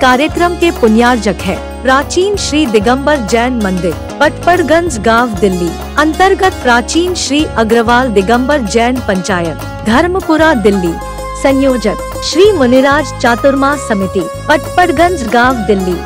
कार्यक्रम के पुण्यार्जक है। प्राचीन श्री दिगंबर जैन मंदिर, पटपड़गंज गाँव, दिल्ली। अंतर्गत प्राचीन श्री अग्रवाल दिगंबर जैन पंचायत, धर्मपुरा, दिल्ली। संयोजक, श्री मुनिराज चातुर्मा समिति, पटपड़गंज गाँव, दिल्ली।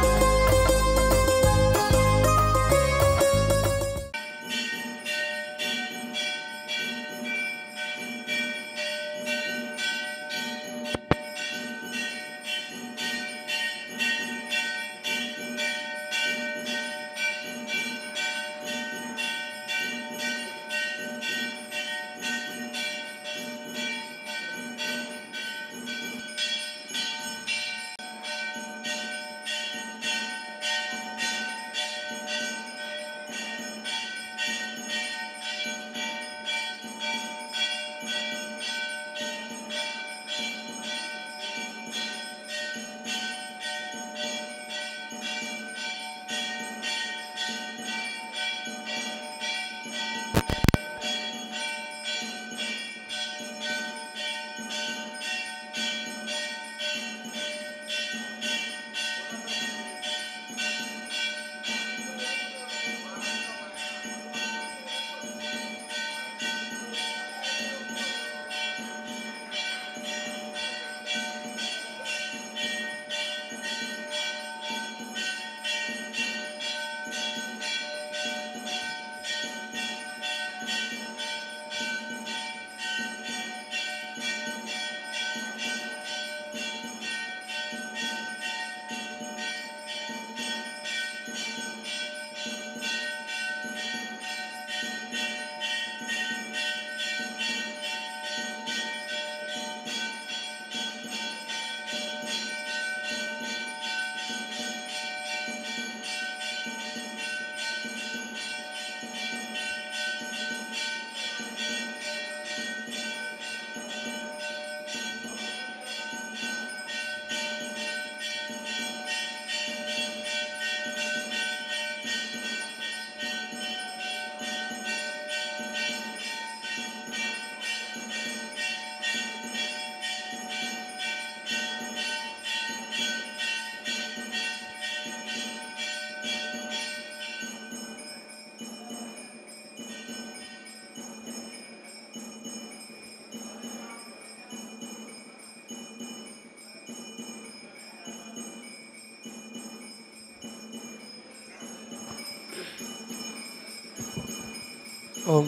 ओम।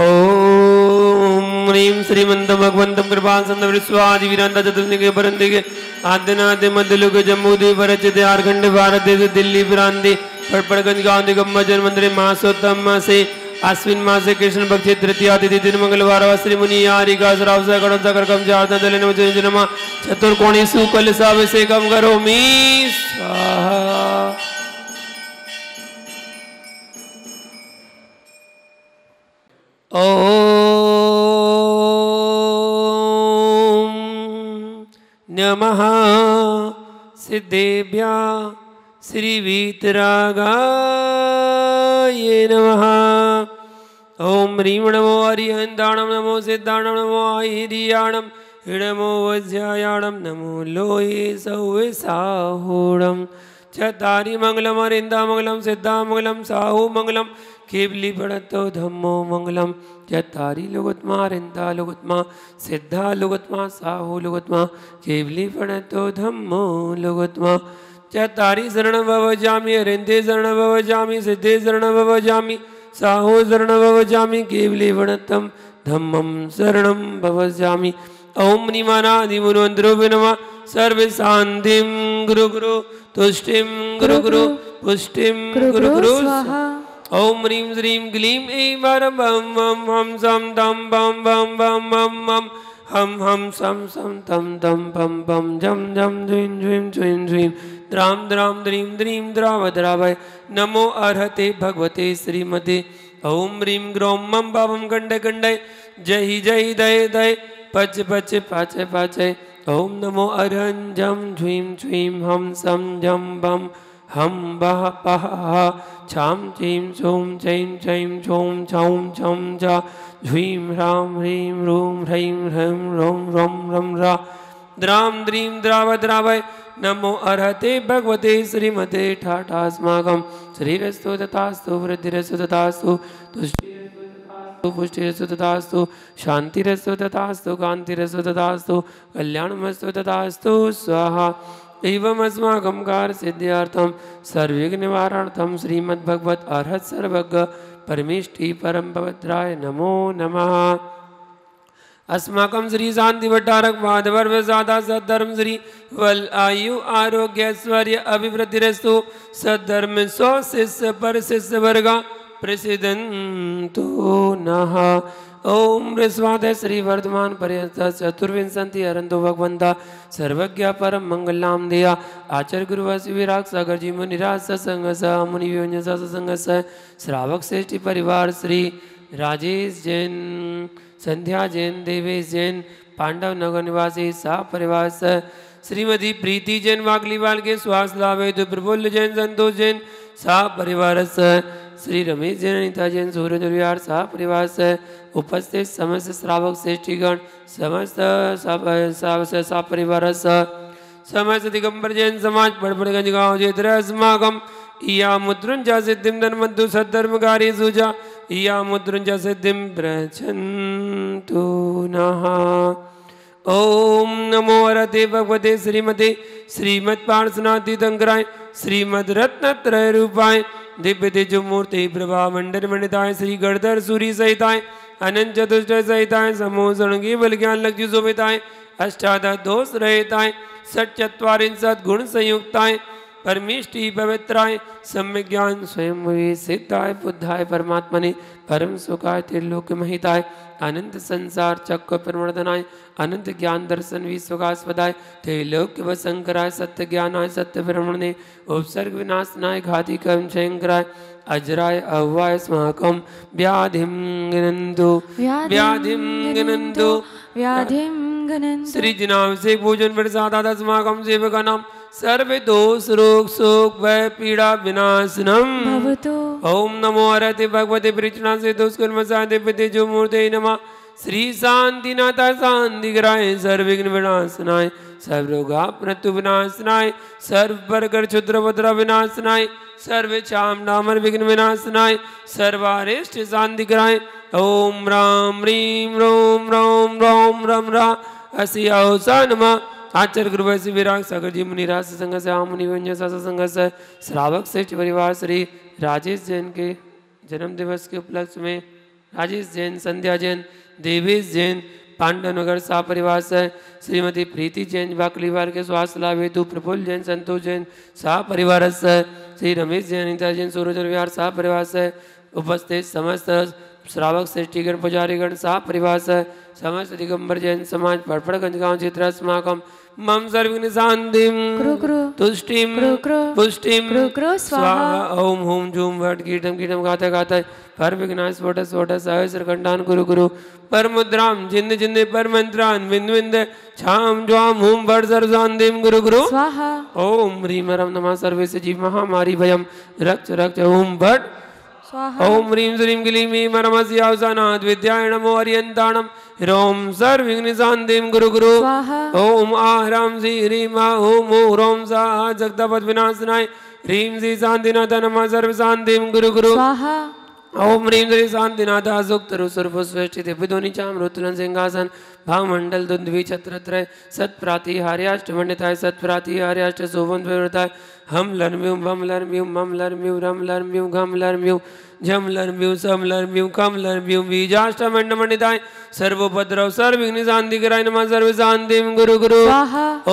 ओम ह्रीं श्रीमन्तं भगवन्तं कृपासन्दं विश्वादिवीरान्त चतुर्निके परन्तिके आद्यनाद्य मध्यलुक जम्बूद्वीप रचिते आर्खण्ड भारत देश दिल्ली प्रान्ते पटपड़गंज गाँव जन मंदिर मासोत्तम मासे आश्विन मासे कृष्ण पक्षे तृतीया तिथि दिन मंगलवार श्री मुनि श्राव सकड़ सकर कम चतुर्कोणी सुकल साभिषेकम करोमि। स्वाहा। ॐ नमः। सिद्धेभ्या श्रीवीतरागाय नमः। ॐ ह्रीं नमो हरिहन्ताणं नमो सिद्धाणं, नमो आहिरियाणं, नमो वज्रायाणं, नमो लोये चतारि मङ्गलम् अरिन्दामङ्गलं सिद्धामङ्गलं, साहुमङ्गलं केवली पड़तो धम्मो मंगलम। चतारी लुगुत्मा रिंदा लुगुत्मा सिद्धा लुगुत्मा साहु लुगुत्मा केवली पड़तो धम्मो लुगुत्मा चतारी शरण भव जामी रिंदे शरण भव जामी सिद्धे शरण भव जामी साहु शरण भव जामी केवली पड़तम धम्मम शरणम भव जामी ओम निमानादिमुनोन्द्रो विनमा सर्व गुरु गुरु तुष्टिम गुरु गुरु पुष्टिम गुरु गुरु स्वाहा। ओम ह्रीं श्रीं क्लीं ऐं वरं बम वम हम सम दम बम बम बम बम बम हम हम सम सम तम तम बम बम जम जम ज्वीं ज्वीं ज्वीं ज्वीं द्रां द्रां द्रीं द्रीं द्राव द्रावय नमो अर्हते भगवते श्रीमते ओम ह्रीं ग्रौं मम भवं गण्ड गण्डय जय जय दय दय पच पच पाच पाचय ओम नमो अरहं जम ज्वीं ज्वीं हम सम जम बम हम बह पह छाम चीं चूं चैं चैं चौं छौं छं च झ्वीं ह्रां ह्रीं रूं ह्रैं ह्रैं रों रं रं रा। द्रां द्रीं द्राव द्रावय, नमो अर्हते भगवते श्रीमते ठाठास्माकं श्रीरस्तु तथास्तु वृद्धिरस्तु तथास्तु तुष्टिरस्तु पुष्टिरस्तु तथास्तु शान्तिरस्तु तथास्तु कान्तिरस्तु तथास्तु कल्याणमस्तु तथास्तु स्वाहा। एवमस्माकं कार्यसिद्ध्यर्थं सर्वविघ्ननिवारणार्थं श्रीमद्भगवत् अर्हत् सर्वज्ञ परमेष्टि परम पवित्राय नमो नमः। अस्माकं श्री शांति भट्टारक माधवर सादा सद्धर्म श्री वल आयु आरोग्य ऐश्वर्य अभिवृद्धिस्तु सद्धर्म सौ शिष्य पर शिष्य वर्गा प्रसिद्धंतु नः। ओम ऋस्वाद श्री वर्धमान पर्यंत चतुर्विंशति अरंदो भगवंता सर्वज्ञ परम मंगलाम दिया आचार्य गुरु विराग सागर जी मुनिराज संग मुनि व्योन्य सत्संग स, श्रावक श्रेष्ठी परिवार श्री राजेश जैन, संध्या जैन, देवेश जैन, पांडव नगर निवासी सा परिवार स। श्रीमती प्रीति जैन वागलीवाल के स्वास्थ्य लाभ हेतु प्रफुल्ल जैन, संतोष जैन, सा परिवार स। श्री रमेश जैन, अनिता जैन, सूरज विहार सा परिवार से। उपस्थित समस्त श्रावक श्रेष्ठीगण समस्त परिवार समस्त दिगंबर जैन समाज, बड़बड़गंज गाँव जेतर अस्माकम इया मुद्रुंजा सिद्धिम धनमधु सद्धर्मकारी सुजा। इया मुद्रुंजा सिद्धिम प्रचन्तु नः ओम नमो हरते भगवते श्रीमते, श्रीमद पार्श्वनाथी तंकराय श्रीमद रत्न त्रय रूपाय। दिव्य तेज मूर्ति प्रभा मंडल मंडिताय, श्री गणधर सूरी सहिताय। अनंत चतुष्ट सहिताय, समूह सणगी बल ज्ञान लक्ष्य शोभिताय अष्टादश दोष रहताय सट चत्वारिंशत गुण संयुक्ताय, परमिष्टि पवित्राय सम्य ज्ञान स्वयं सिद्धाय, बुद्धाय, परमात्मने परम सुखाय त्रिलोक महिताय, अनंत संसार चक्र प्रवर्धनाय, अनंत ज्ञान दर्शन विश्वकास्पदाय त्रैलोक्य वशंकराय सत्य ज्ञानाय, सत्य भ्रमणे उपसर्ग विनाशनाय, घाति कर्म शंकराय अजराय अव्वाय स्माकम व्याधिम गनंदो व्याधिम गनंदो व्याधिं गणन्तु श्री जिनाभिषेक भोजन प्रसादात अस्माकं सेवकानां सर्वे दोष रोग शोक भय पीड़ा विनाशनम। भवतु। ओम नमो हरते भगवते प्रचना से दुष्कर्म साधे जो मूर्ते नमः। श्री शांतिनाथ शांति ग्राय सर्विघ्न विनाशनाय। सर्वरोगा मृत्यु विनाशनाय सर्व परकर क्षुद्र भद्र विनाशनाय सर्व चाम नामर विघ्न विनाशनाय सर्वारिष्ट शांति ग्राय ओम राम ह्रीम रोम रोम रोम रम रा। असी औसा नमः। आचार्य गुरु वैश्य विराग सागर जी, मुनि राज संघ से, आम मुनि व्यंजन सा संघ से, श्रावक श्रेष्ठ परिवार श्री राजेश जैन के जन्म दिवस के उपलक्ष्य में राजेश जैन, संध्या जैन, देवेश जैन पांडवनगर सा श्रीमती प्रीति जैन बाकलीवार के स्वास्थ्य लाभ हेतु, प्रफुल्ल जैन, संतोष जैन शाह परिवार से श्री रमेश जैन, अनिता जैन, सूरज विहार से उपस्थित समस्त श्रावक श्रेष्ठीगण पुजारीगण से समस्त दिगंबर जैन समाज पड़पड़गंज गाँव क्षेत्र समागम मम सर्विघ्न शांतिम तुष्टिम पुष्टिम स्वाहा। ओम हुम झूम वट कीटम कीटम गाता गाता पर विघ्नाश स्फोट स्फोट सहस्र कंठान गुरु गुरु पर मुद्राम जिंद जिंद पर मंत्रान विंद विंद छाम ज्वाम हुम भट सर शांतिम गुरु गुरु स्वाहा। ओम ह्रीम रम नमः सर्वेश जीव महामारी भयम रक्ष रक्ष ओम भट ओम ह्रीं श्रीं क्लीं ह्रीं परमस्यावसानात् विद्याय नमो सर्व ह्रों देव गुरु गुरु ओम आ राम जी ह्रीम आ ओम ओ रोम सा जगदपद विनाशनाय। जी शांतिनाथ नम सर्व शांतिम गुरु गुरु ओम ह्रीं श्री शांतिनाथ सुक्त रुसुरपुष्वेष्टि दिव्यध्वनि चामृतुलन सिंहासन भामंडल दुंद्वी छत्रत्रय सत्प्राति हार्याष्ट मंडिताय सत्प्राति हार्याष्ट शोभन विवृताय हम लर्म्यू भम लर्म्यू मम लर्म्यू रम लर्म्यू घम लर्म्यू झम लर्म्यू सम लर्म्यू कम लर्म्यू बीजाष्ट मंड मंडिताय सर्वोपद्रव नमः सर्व शांति गुरु गुरु।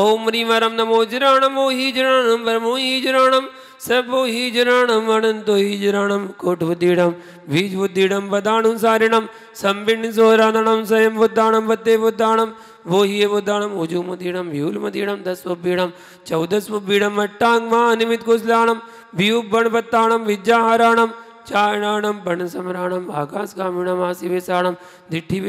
ओम ह्रीं वरम नमो जिराणम ही जिराणम परमो ही जिराणम सबो ही जिराणम अनंतो ही जिराणम कोट बुद्धिडम बीज बुद्धिडम वदाणु सारिणम संबिण्ण सोरानणम स्वयं बुद्धाणम वत्ते बुद्धाणम वो ही बुद्धाणम उजु मुदीडम व्यूल मुदीडम दस्वबीडम चौदस्वबीडम अट्टांग महानिमित कुशलाणम व्यूबण बत्ताणम विद्याहाराणम चारणाणम पण समराणम आकाश कामिणम आसी विसाणम दिट्ठी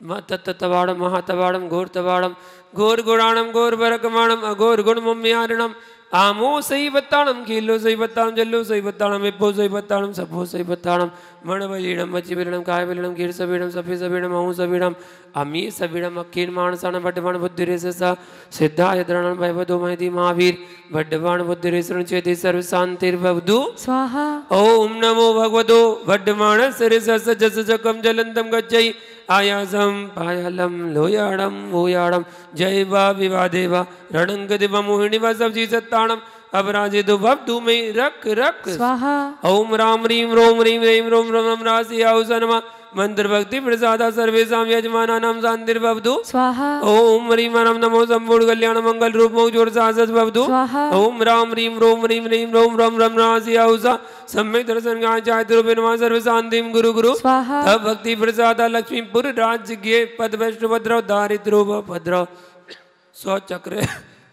तत्तवाड़म महातवाड़म घोर तवाड़म घोर गुणाणम घोर बरकमाणम अघोर गुण मम्यारणम आमो सही बत्ताणम खीलो सही बत्ताणम जल्लो सही बत्ताणम विपो सही बत्ताणम सभो सही बत्ताणम मण बलीणम मची बलीणम काय बलीणम गिर सबीणम सफे सबीणम अहू सबीणम अमी सबीणम अखीर माणसाण भटवण बुद्धि रेससा सिद्धाय द्रणम वैवदो महदी महावीर भड्डवाण बुद्धि रेसरण चेति सर्व शांतिर्भवदु स्वाहा। ओम नमो भगवतो वड्डमाण सरिसस जस जकम जलंतम गच्छै। आयासम पायालम लोयाड़म वोयाड़म जय वा विवादेवा रणंग दिव वा सब जी सत्ताणम अपराजे दो भव तू में रख रख। स्वाहा। ओम राम रीम रोम रीम रीम रोम रोम रम रासी आहुसनमा मंत्र भक्ति प्रसादा सर्वेशा यजमाना नाम शांतिर्भवतु स्वाहा। ओम ह्रीम रम नमो संपूर्ण कल्याण मंगल रूप मोजोर भवतु स्वाहा। ओम राम रीम रोम रीम रीम रोम रम रम आहुसा सम्यक दर्शन गाय चाहते रूपे नमः। सर्व शांतिम गुरु गुरु। स्वाहा। तब भक्ति प्रसादा लक्ष्मीपुर राज्य के पद वैष्णव भद्रव दारिद्रो भद्रव सौ चक्र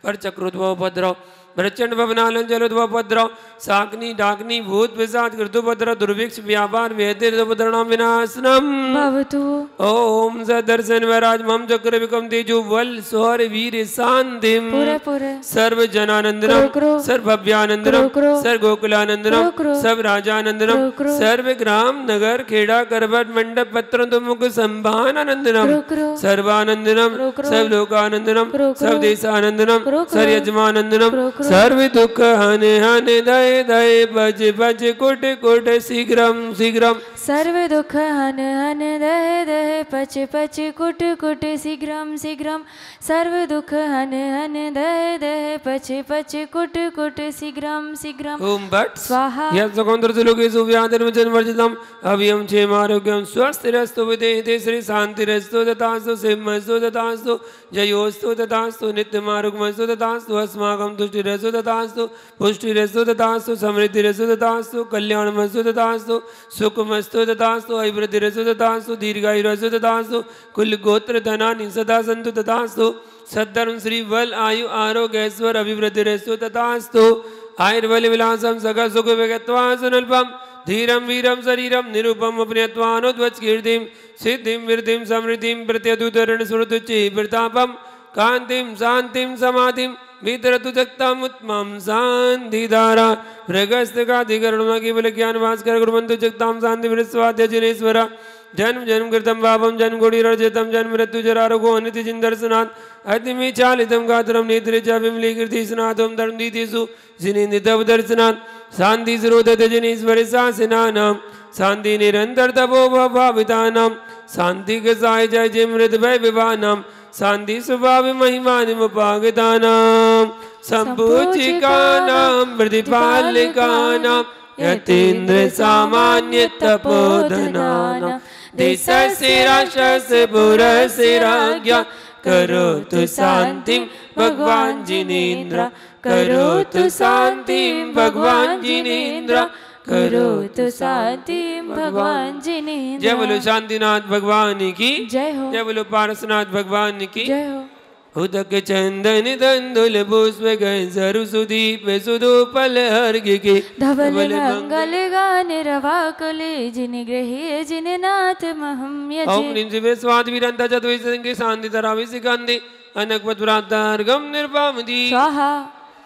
पर चक्रोद्भव भद्रव प्रचंड भवनालन जलोद्भव साग्नि डाग्नि भूत पिशाच कृतुभद्र दुर्भिक्ष व्यापार वेदिर्भद्रणाम विनाशनम भवतु ओम सदर्शन वराज मम चक्र विकम तेजो वल स्वर वीर शांतिम पुरे पुरे सर्व जनानंदनम। सर्व भव्यानंदनम। सर्व गोकुलानंदनम क्रो। राजानंदनम। सर्व ग्राम नगर खेड़ा करवट मंडप पत्र संभानंदनम क्रो, क्रो। सर्वानंदनम क्रो। लोकानंदनम। सब देशानंदनम। सर्व यजमानंदनम। सर्व दुख हने हने दय दय भज भज कोट कोट शीघ्रम शीघ्रम सर्व दुख हन हन दह दह पच पच कुट कुट शीघ्रम शीघ्रम सर्व दुख हन हन दह दह पच पच कुट कुट शीघ्रम शीघ्रम ओम भट्ट स्वाहा। यत्सकौन्दर्जलोकेषु व्याधिर्वचनवर्जितम् अव्यं क्षेमारोग्यं स्वस्तिरस्तु विदेहते श्री शान्तिरस्तु तथास्तु सिंहस्तु तथास्तु जयोस्तु तथास्तु नित्यमारुगमस्तु तथास्तु अस्माकं तुष्टिरस्तु। तथास्तु पुष्टिरस्तु तथास्तु समृद्धिरस्तु तथास्तु कल्याणमस्तु तथास्तु सुखमस्तु तथास्तु अभिवृद्धिरस्तु तथास्तु दीर्घायुरस्तु तथास्तु कुलगोत्र धनानि सदा सन्तु तथास्तु सद्धर्म श्री बल आयु आरोग्य ऐश्वर अभिवृद्धिरस्तु तथास्तु आयुर्बल विलासम सगा सुख विगत्वा सुनल्पम, धीरम वीरम शरीरम निरूपम अपनेत्वानुध्वज कीर्तिम, सिद्धिम वृद्धिम समृद्धिम प्रत्यदुतरण सुरतुच्चि, प्रतापम, कांतिम, शांतिम, समाधिम वितरतु जगताम उत्तमम शांतिधारा भृगस्त का अधिकरण केवल ज्ञान भास्कर शांति जन्म जन्म कृतम पापम जन्म गुड़ी रजतम जन्म मृत्यु जरा रोगो अनिति जिन दर्शनाथ अतिमि चालितम गात्रम नेत्रे च विमली कीर्ति स्नातम धर्म दीतिषु जिनिंदितव दर्शनाथ शांति स्रोदत जनीश्वर शासनानाम शांति निरंतर तपो भावितानाम शांति के साय जय जय मृत भय विवानाम शांति स्वभाव महिमा निमुपागतानाम। संपूजिका नाम प्रतिपालिका नाम यतीन्द्र सामान्य तपोधनानाम। देशस्य राष्ट्रस्य पुरस्य राज्ञा करोतु शान्तिं भगवान् जिनेन्द्र करोतु शान्तिं भगवान् जिनेन्द्र। करोतु शांतिम भगवान। जिनेन्द्र जय बोलो शांतिनाथ भगवान की। जय हो। जय बोलो पारसनाथ भगवान की। जय हो। उदक चंदन तंदुल पुष्प गए सरु सुदीप सुदूपल हर्ग के। धवल मंगल गान रवा कुले जिन गृहे जिन नाथ महम ओम शिवे स्वाद वीरंता चतुर् संगे शांति तरावि सिकंदे अनकपत प्रातार्गम निर्वामदी स्वाहा।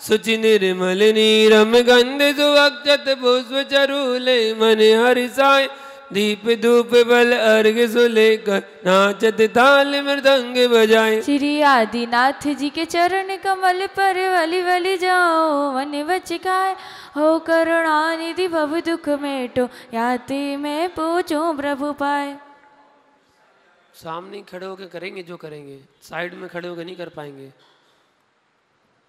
सुचि निर्मल नीरम गंध सुवक्षत पुष्प चरूले मन हरिसाय दीप धूप बल अर्घ सुलेकर नाचत ताल मृदंग बजाए श्री आदिनाथ जी के चरण कमल पर वली वली जाओ वन बचिकाय हो करुणानिधि भव दुख मेटो याति में पूछो प्रभु पाए। सामने खड़े होकर करेंगे जो करेंगे साइड में खड़े होकर नहीं कर पाएँगे।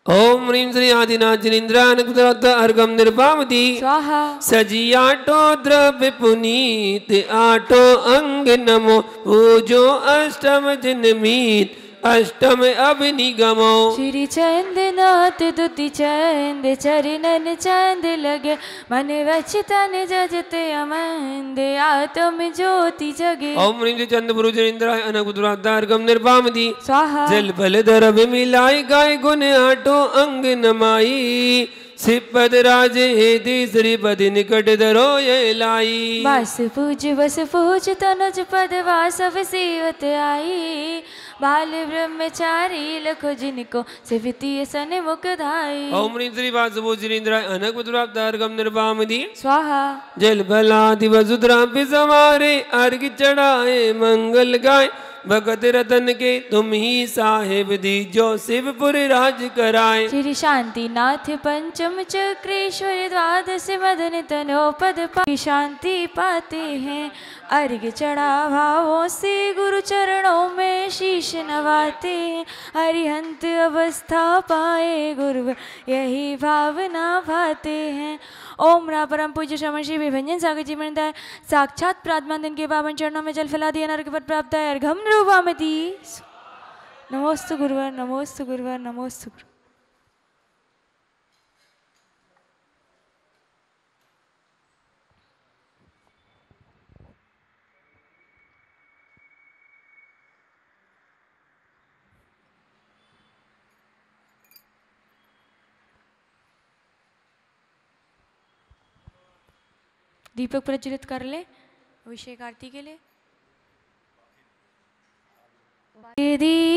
ओम ह्रीं श्री आदिनाथ जिनेन्द्रानक अर्घम निर्भावती स्वाहा। सजी आटो द्रव्य पुनीत आटो अंग नमो पूजो अष्टम जिन मीत। अष्टम अभिनिगमो। श्री चंद नाथ दुति चंद चरणन चंद लगे। मन वचतन जजते अमंद आत्म ज्योति जगे। ओम श्री चंद पुरु जिनेन्द्राय अनकुद्रादार्गम निर्भामती स्वाहा। जल बल दर मिलाई गाय गुण आटो अंग नमाई। सिपद राज हेति श्रीपति निकट दरो ये लाई। वास पूज वस पूज तनुज पद वासव सेवत आई। बाल ब्रह्मचारी लखो जिनको सिफितीय सन मुखधाई ओम निंद्री बाज वो वासुभूषिरीन्द्राय अनक पुत्राप्तार्गम निर्वामदी स्वाहा। जल बलादि वसुद्राभ्य समारे अर्घ चढ़ाए मंगल गाय भगत रतन के तुम ही साहेब दीजो शिवपुर राज कराए। श्री शांति नाथ पंचम चक्रेश्वर द्वादश मदन तनो पद पा शांति पाते हैं। अर्घ चढ़ा भावों से गुरु चरणों में शीश नवाते हैं। हरिहंत अवस्था पाए गुरु, यही भावना भाते हैं। ओम रा परम पूज्य श्रमण श्री विभंजन सागर जी मंदाय साक्षात दिन के पावन चरणों में जल फैला दिया, नर्क पर प्राप्त है अर्घम रूपामती। नमोस्तु गुरुवर नमोस्तु गुरुवर, नमोस्तु गुरु। दीपक प्रज्वलित कर ले, अभिषेक आरती के लिए।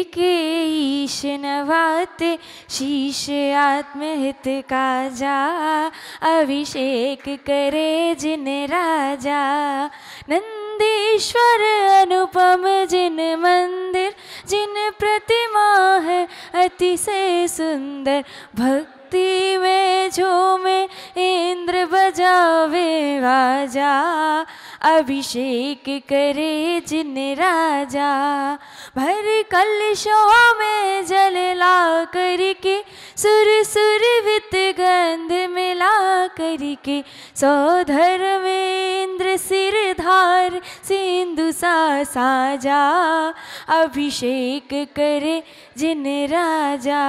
के ईश नवाते, शीश आत्महित का जा अभिषेक करे जिन राजा। नंदीश्वर अनुपम जिन मंदिर, जिन प्रतिमा है अति से सुंदर, भक्ति में झूमे इंद्र बजावे बाजा अभिषेक करे जिन राजा। भर कलशों में जल ला करके सुर सुर वित गंध मिला करके सौधर में इंद्र सिर धार सिंधु सा साजा, अभिषेक करे जिन राजा।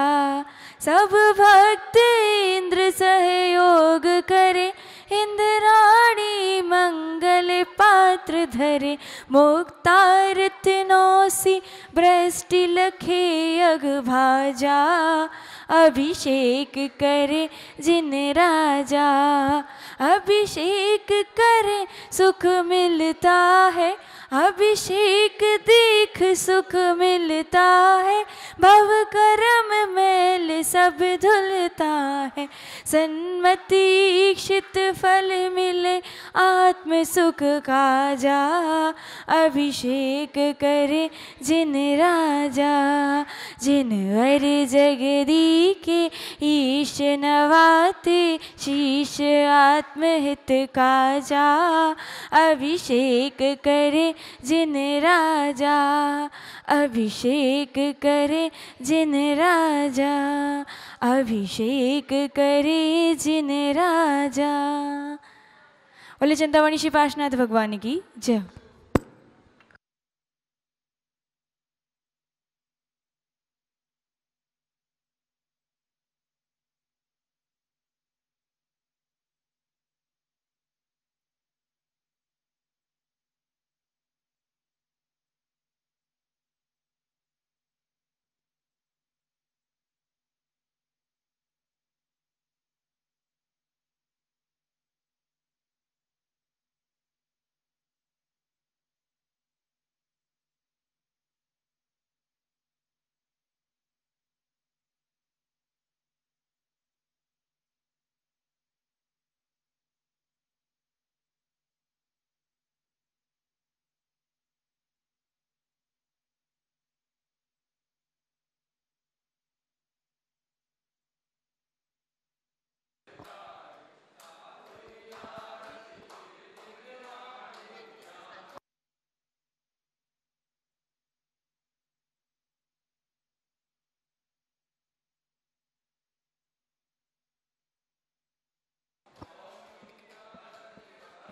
सब भक्त इंद्र सहयोग करे, इंद्राणी मंगल पात्र धरे। मुक्तारत नौसी भ्रष्टि लखे अग भाजा, अभिषेक करे जिन राजा। अभिषेक करे, सुख मिलता है। अभिषेक देख, सुख मिलता है। भव कर्म मेल सब धुलता है। सन्मति इक्षित फल मिले आत्म सुख का जा, अभिषेक करे जिन राजा, जिन वर जगदी के ईश नवाते, शीश आत्महित का जा, अभिषेक करे जिन राजा, अभिषेक करे जिन राजा अभिषेक करे जिन राजा बोले चिंतामणि श्री पार्शनाथ भगवान की जय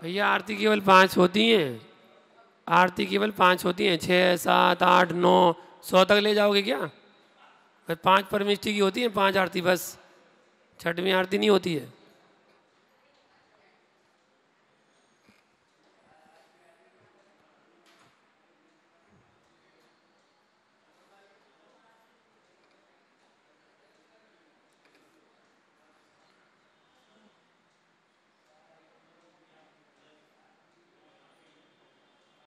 भैया, आरती केवल पाँच होती हैं। आरती केवल पाँच होती हैं। छः सात, आठ, नौ, सौ तक ले जाओगे क्या? बस पाँच परमिष्टि की होती हैं, पाँच आरती बस। छठवीं आरती नहीं होती है।